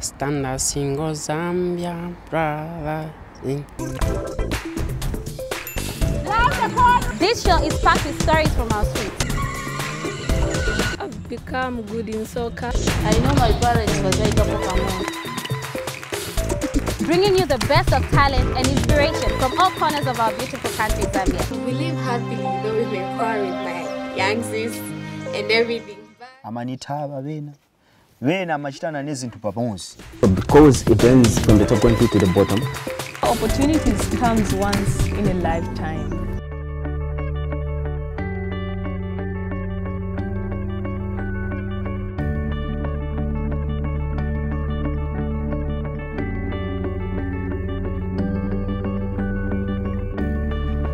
Stand a single Zambia brother. This show is packed with stories from our streets. I've become good in soccer. I know my parents were very Bringing you the best of talent and inspiration from all corners of our beautiful country, Zambia. We live happily, though we were quarried young sis and everything. But amanitaba bena amachitana n'ezintu pamodzi because it ends from the top going through to the bottom. Opportunities comes once in a lifetime.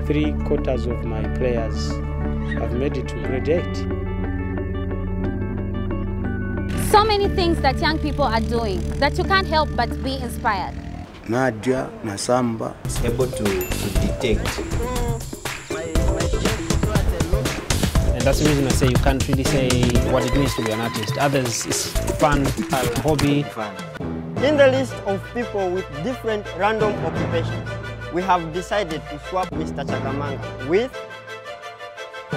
three quarters of my players have made it to graduate. So many things that young people are doing that you can't help but be inspired. Nadia, nasamba is able to, to detect And that's the reason I say you can't really say what it means to be an artist. Others, it's fun, a hobby. Fun. In the list of people with different random occupations, we have decided to swap Mr. Chakamanga with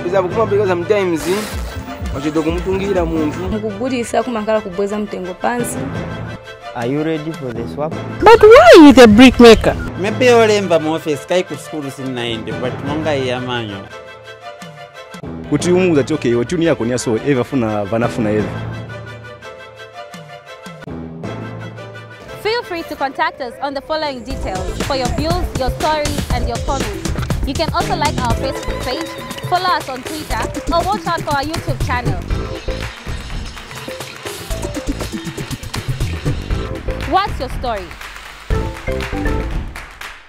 biza bukuma because sometimes wachita kumutungira muntu mukugulisa kumakala kubweza mtengo pansi. Are you ready for the swap? But why is a brickmaker? maybe olemba mu office kai ku school sinaende but monga iyamanyo kuti umuuza ti okay otuni yako ni aso eva funa vanafuna eva Feel free to contact us on the following details for your views, your stories, and your comments. You can also like our Facebook page, follow us on Twitter, or watch out for our YouTube channel. What's your story?